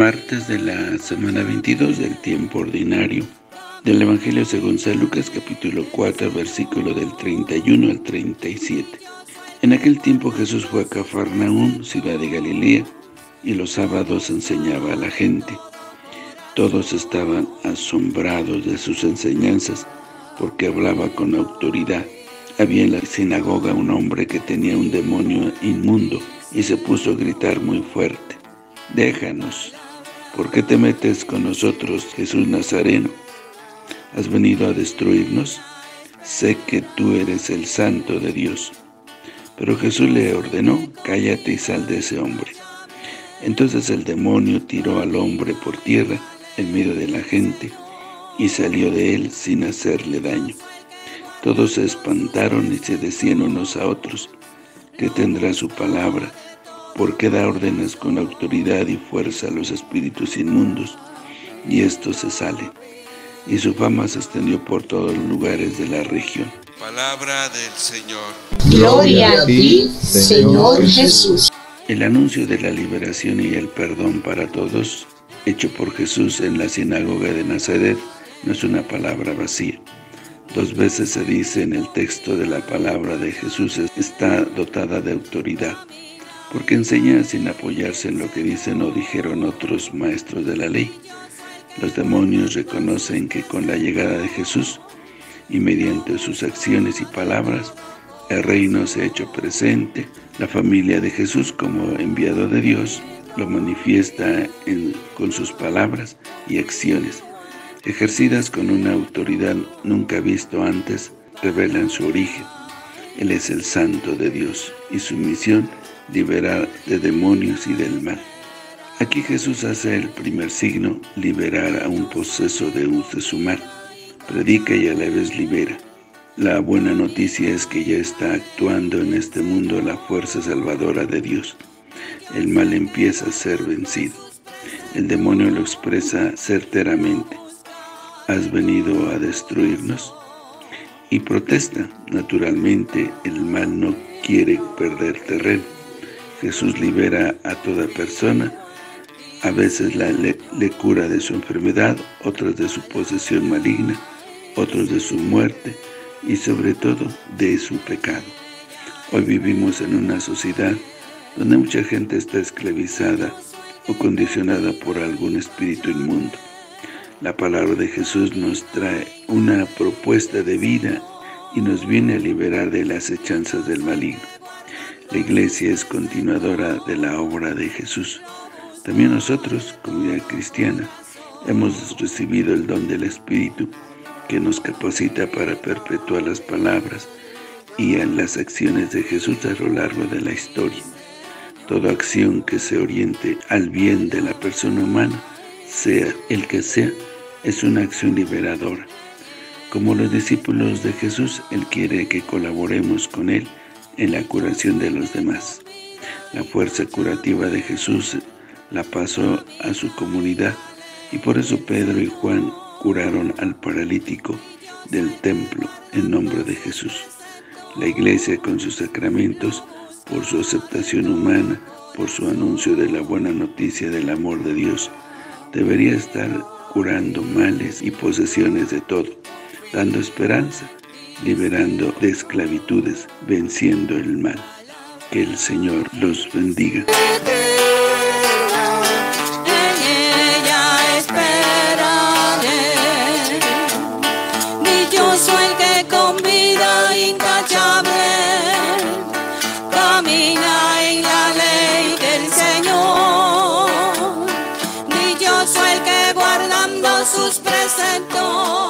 martes de la semana 22 del tiempo ordinario del Evangelio según San Lucas capítulo 4 versículo del 31 al 37. En aquel tiempo Jesús fue a Cafarnaúm, ciudad de Galilea, y los sábados enseñaba a la gente. Todos estaban asombrados de sus enseñanzas, porque hablaba con autoridad. Había en la sinagoga un hombre que tenía un demonio inmundo, y se puso a gritar muy fuerte. Déjanos, ¿por qué te metes con nosotros, Jesús Nazareno? ¿Has venido a destruirnos? Sé que tú eres el santo de Dios. Pero Jesús le ordenó, cállate y sal de ese hombre. Entonces el demonio tiró al hombre por tierra en medio de la gente y salió de él sin hacerle daño. Todos se espantaron y se decían unos a otros, ¿qué tendrá su palabra? Porque da órdenes con autoridad y fuerza a los espíritus inmundos, y estos se salen. Y su fama se extendió por todos los lugares de la región. Palabra del Señor. Gloria a ti, Señor Jesús. El anuncio de la liberación y el perdón para todos, hecho por Jesús en la sinagoga de Nazaret, no es una palabra vacía. Dos veces se dice en el texto de la palabra de Jesús está dotada de autoridad, porque enseña sin apoyarse en lo que dicen o dijeron otros maestros de la ley. Los demonios reconocen que con la llegada de Jesús y mediante sus acciones y palabras, el reino se ha hecho presente. La familia de Jesús como enviado de Dios lo manifiesta con sus palabras y acciones, ejercidas con una autoridad nunca visto antes, revelan su origen. Él es el santo de Dios y su misión liberar de demonios y del mal. Aquí Jesús hace el primer signo, liberar a un poseso de un mal predica y a la vez libera. La buena noticia es que ya está actuando en este mundo la fuerza salvadora de Dios. El mal empieza a ser vencido. El demonio lo expresa certeramente. ¿Has venido a destruirnos? Y protesta. Naturalmente, el mal no quiere perder terreno. Jesús libera a toda persona a veces la le, le, cura de su enfermedad, otras de su posesión maligna, otros de su muerte y sobre todo de su pecado. Hoy vivimos en una sociedad donde mucha gente está esclavizada o condicionada por algún espíritu inmundo. La palabra de Jesús nos trae una propuesta de vida y nos viene a liberar de las hechanzas del maligno. La iglesia es continuadora de la obra de Jesús. También nosotros, comunidad cristiana, hemos recibido el don del Espíritu que nos capacita para perpetuar las palabras y en las acciones de Jesús a lo largo de la historia. Toda acción que se oriente al bien de la persona humana, sea el que sea, es una acción liberadora. Como los discípulos de Jesús, Él quiere que colaboremos con Él en la curación de los demás. La fuerza curativa de Jesús la pasó a su comunidad y por eso Pedro y Juan curaron al paralítico del templo en nombre de Jesús. La iglesia con sus sacramentos, por su aceptación humana, por su anuncio de la buena noticia del amor de Dios, debería estar curando males y posesiones de todo, dando esperanza, liberando de esclavitudes, venciendo el mal. Que el Señor los bendiga. sus presentos,